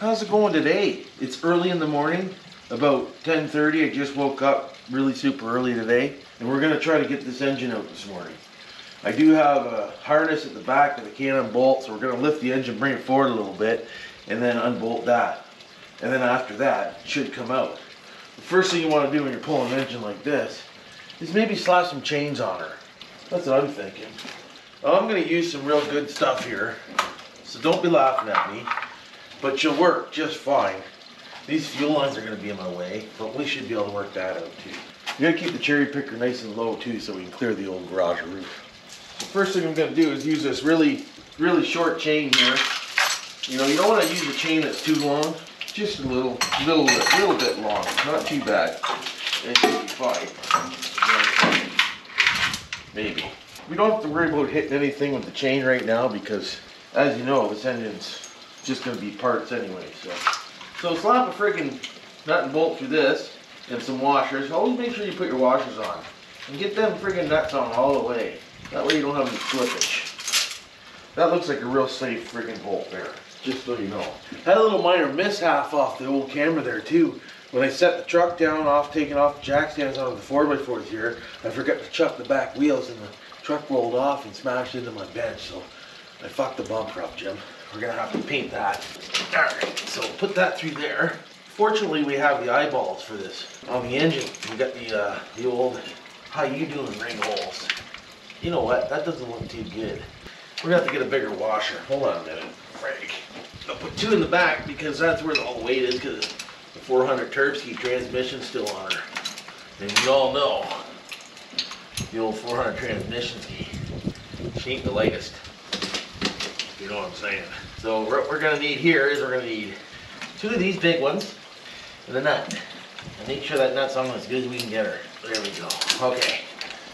How's it going today? It's early in the morning, about 10:30. I just woke up really super early today, and we're gonna try to get this engine out this morning. I do have a harness at the back of the cannon bolt, so we're gonna lift the engine, bring it forward a little bit, and then unbolt that. And then after that, it should come out. The first thing you wanna do when you're pulling an engine like this is maybe slap some chains on her. That's what I'm thinking. Oh, I'm gonna use some real good stuff here, so don't be laughing at me but you'll work just fine. These fuel lines are gonna be in my way, but we should be able to work that out too. You gotta keep the cherry picker nice and low too, so we can clear the old garage roof. The first thing I'm gonna do is use this really, really short chain here. You know, you don't wanna use a chain that's too long, just a little, little, little bit long, not too bad. It should be fine. Maybe. We don't have to worry about hitting anything with the chain right now because, as you know, this engine's just gonna be parts anyway, so. So slap a freaking nut and bolt through this and some washers. Always make sure you put your washers on. And get them friggin' nuts on all the way. That way you don't have any slippage. That looks like a real safe friggin' bolt there, just so you know. Had a little minor mishap off the old camera there too. When I set the truck down off, taking off the jack stands out of the 4x4s here, I forgot to chuck the back wheels and the truck rolled off and smashed into my bench, so I fucked the bumper up, Jim. We're gonna have to paint that. All right, so put that through there. Fortunately, we have the eyeballs for this. On the engine, we got the uh, the old how you doing ring holes. You know what? That doesn't look too good. We're gonna have to get a bigger washer. Hold on a minute, Frank. I'll put two in the back because that's where all the weight is because the 400 Turbski transmission's still on her. And you all know the old 400 transmission key. She ain't the latest. You know what I'm saying? So what we're gonna need here is we're gonna need two of these big ones and a nut. And make sure that nut's on as good as we can get her. There we go. Okay.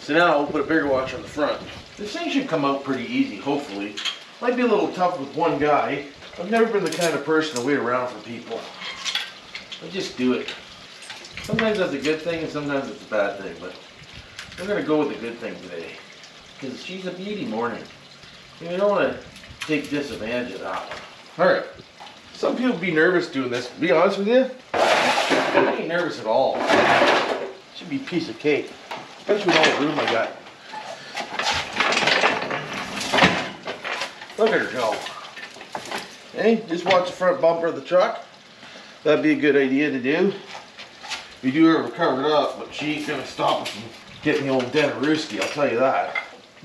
So now we'll put a bigger watch on the front. This thing should come out pretty easy, hopefully. Might be a little tough with one guy. I've never been the kind of person to wait around for people. I just do it. Sometimes that's a good thing and sometimes it's a bad thing, but we're gonna go with the good thing today. Because she's a beauty morning. You don't wanna take disadvantage of that one. All right. Some people be nervous doing this. Be honest with you, I ain't nervous at all. Should be a piece of cake, especially with all the room I got. Look at her go. Hey, just watch the front bumper of the truck. That'd be a good idea to do. We do ever cover it up, but she ain't gonna stop us from getting the old Denarooski, I'll tell you that.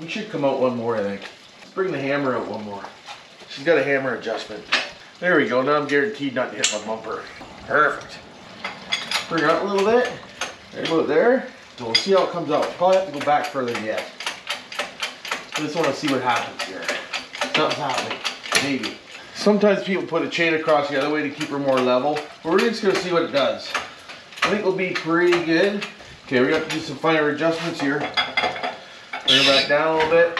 We should come out one more, I think. Let's bring the hammer out one more. She's got a hammer adjustment. There we go. Now I'm guaranteed not to hit my bumper. Perfect. Bring her up a little bit. Right about there. So we'll see how it comes out. Probably have to go back further yet. I just want to see what happens here. Something's happening. Maybe. Sometimes people put a chain across the other way to keep her more level. But we're just going to see what it does. I think it'll be pretty good. Okay, we got to do some finer adjustments here. Bring her back down a little bit.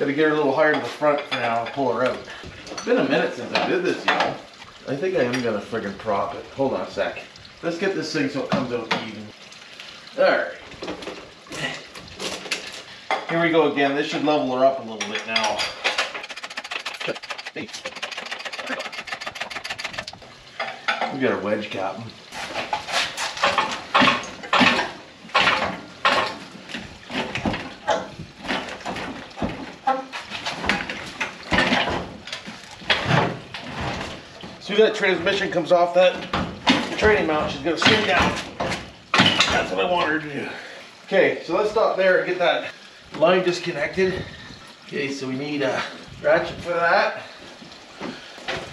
Gotta get her a little higher to the front for now and pull her out. It's been a minute since I did this, y'all. I think I am gonna friggin' prop it. Hold on a sec. Let's get this thing so it comes out even. Alright. Here we go again. This should level her up a little bit now. We got our wedge captain. See that transmission comes off that training mount, she's gonna swing down. That's what I want her to do. Okay, so let's stop there and get that line disconnected. Okay, so we need a ratchet for that.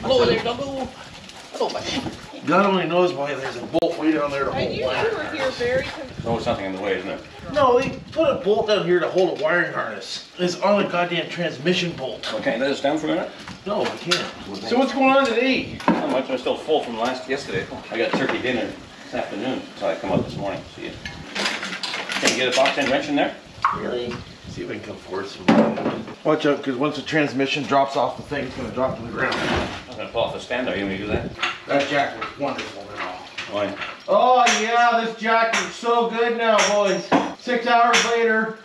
Hello there, Dumbo. Oh, Hello, buddy. God only knows why there's a bolt way down there to I hold knew you wire. were here very confused. No, it's nothing in the way, isn't it? No, they put a bolt down here to hold a wiring harness. It's on a goddamn transmission bolt. Okay, let us down for a minute. No, I can't. So what's going on today? Not much, I'm still full from last, yesterday. I got turkey dinner this afternoon, so I come up this morning, see you. Can you get a box end wrench in there? Really? See if I can come forward some. Watch out, because once the transmission drops off the thing, it's gonna drop to the ground. I'm gonna pull off the stand, are you gonna do that? That jack was wonderful now. Why? Oh yeah, this jack is so good now, boys. Six hours later.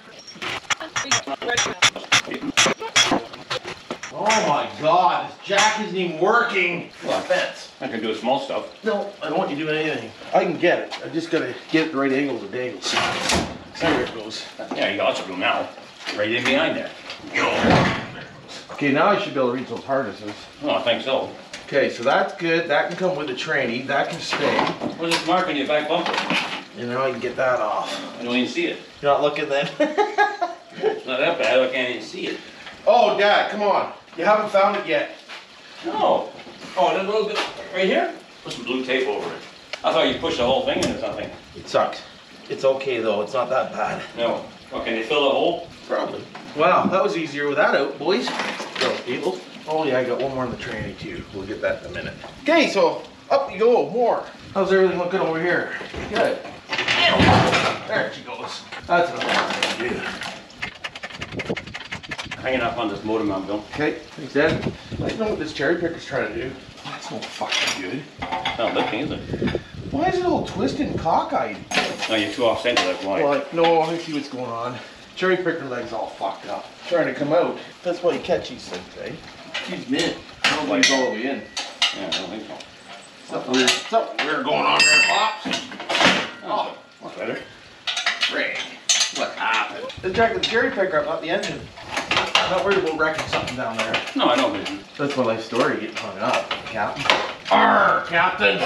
Oh my god, this jack isn't even working. What? Fence. I can do a small stuff. No, I don't want you doing anything. I can get it. I just gotta get it the right angles of dangles. There it goes. Yeah, you got lots of room now. Right in behind there. Okay, now I should be able to reach those harnesses. Oh, I think so. Okay, so that's good. That can come with the tranny. That can stay. What's this mark on your back bumper? And now I can get that off. I don't even see it. You're not looking then? It's not that bad, I can't even see it. oh, Dad, come on. You haven't found it yet. No. Oh, that little bit, right here? Put some blue tape over it. I thought you pushed the whole thing into something. It sucks. It's okay though. It's not that bad. No. Oh, can you fill the hole? Probably. Wow, that was easier with that out, boys. Girls, people. Oh yeah, I got one more in the tranny too. We'll get that in a minute. Okay, so up you go, more. How's everything looking over here? Good. There she goes. That's what I wanted to do. Hanging up on this motor mount, Bill. Okay, thanks, Dad. I know what this cherry picker's trying to do. That's no fucking good. Not lifting, is it? Why is it all twisted and cockeyed? No, you're too off center, that's why. Well, no, I see what's going on. Cherry picker leg's all fucked up. Trying to come out. That's why you catch these things, eh? Excuse me. I don't think it's all the way in. Yeah, I don't think so. Something weird, something weird going on there, Pops. Oh, that's better. Ray, what happened? The jack of the cherry picker up, not the engine. I'm not worried about wrecking something down there. No, I know, but That's my life story, getting hung up, Captain. Arr, Captain!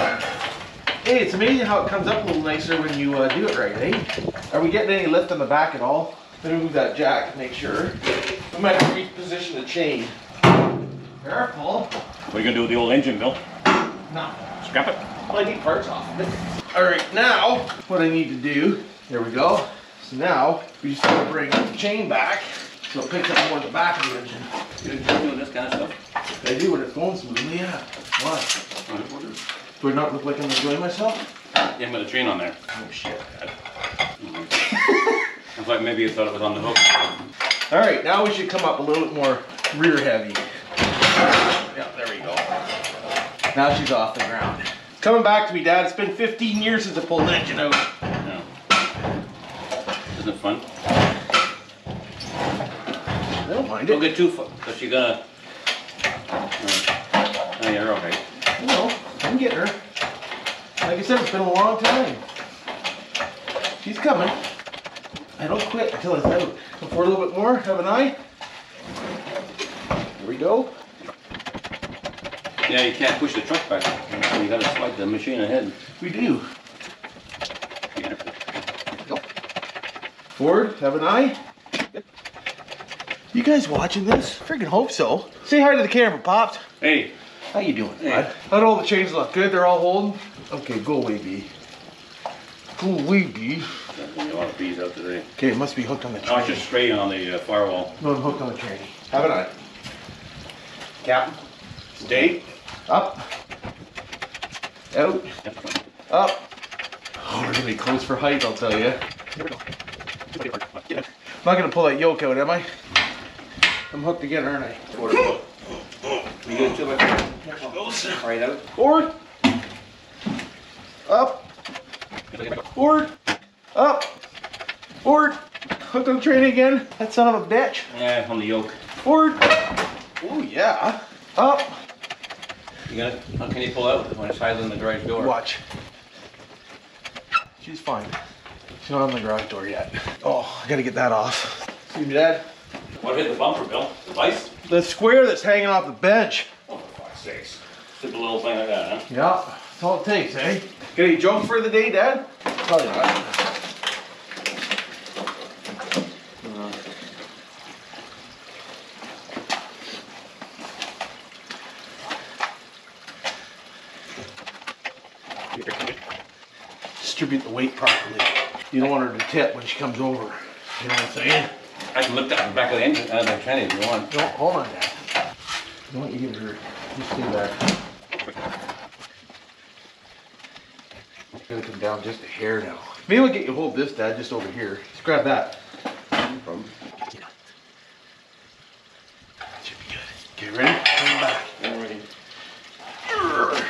Hey, it's amazing how it comes up a little nicer when you uh, do it right, eh? Are we getting any lift on the back at all? Let me move that jack, make sure. We might have to reposition the chain. Careful. what are you gonna do with the old engine, Bill? No. Scrap it? Well, I need parts off of it. All right, now what I need to do, there we go. So now we just gotta bring the chain back so it picks up more of the back of the engine. You doing this kind of stuff? I do when it's going smoothly, yeah. Why? Do I not look like I'm enjoying myself? Yeah, with a train on there. Oh shit. I thought maybe you thought it was on the hook. All right, now we should come up a little bit more rear heavy. Yeah, there we go. Now she's off the ground. It's coming back to me, Dad. It's been 15 years since I pulled an engine out. No. Isn't it fun? I don't mind it. Don't get too far, because you're gonna. Uh, oh, you're okay. No, I'm getting her. Like I said, it's been a long time. She's coming. I don't quit until it's out. Before a little bit more, have an eye. Here we go. Yeah, you can't push the truck back. You gotta slide the machine ahead. We do. Ford, have an eye. You guys watching this? Freaking hope so. Say hi to the camera, Pops. Hey, How you doing, Hey. bud? How'd all the chains look? Good? They're all holding? Okay, go away, B. Go away, B. a lot of bees out today. Okay, it must be hooked on the Oh, it's just straight on the uh, firewall. No, I'm hooked on the train. Have an eye. Captain. Stay. Up. Out. Up. Oh, we're gonna close for height, I'll tell you. I'm not gonna pull that yoke out, am I? I'm hooked again, aren't I? You get two Right out. Forward. Up. Forward. Up. Forward. Hooked on the train again. That son of a bitch. Yeah, on the yoke. Forward. Oh yeah. Up. You gonna, how can you pull out when it's hiding in the garage door? Watch. She's fine. She's not on the garage door yet. Oh, I gotta get that off. See, Dad? What hit the bumper, Bill? The vice? The square that's hanging off the bench. Oh, for fuck's sakes. Just a little thing like that, huh? Yeah, that's all it takes, eh? Got any jokes for the day, Dad? Probably not. Distribute the weight properly. You don't want her to tip when she comes over. You know what I'm saying? I can lift that the back of the engine, uh, the tranny if you want. No, hold on, Dad. I don't want you to get hurt. Just stay back. Gonna come down just a hair now. Maybe I'll get you hold this, Dad, just over here. Just grab that. No problem. Should be good. Okay, ready? Come back. Yeah, ready. Urgh.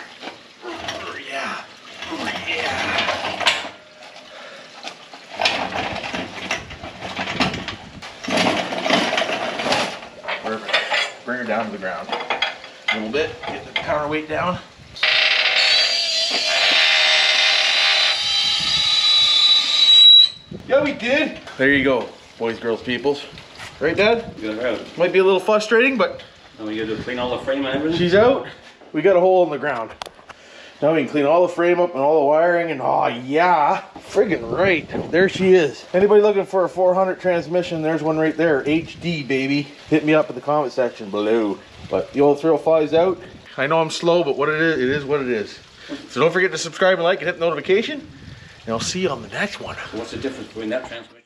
Urgh, Yeah. Urgh, Yeah. Perfect. Bring her down to the ground. A little bit, get the counterweight down. Yeah, we did. There you go, boys, girls, peoples. Right, Dad? Might be a little frustrating, but Now we gotta clean all the frame and everything? she's out. We got a hole in the ground. Now we can clean all the frame up and all the wiring and oh yeah, friggin' right. There she is. Anybody looking for a 400 transmission, there's one right there. HD baby. Hit me up in the comment section below. But the old 305's out. I know I'm slow, but what it is, it is what it is. So don't forget to subscribe and like and hit the notification. And I'll see you on the next one. What's the difference between that transmission?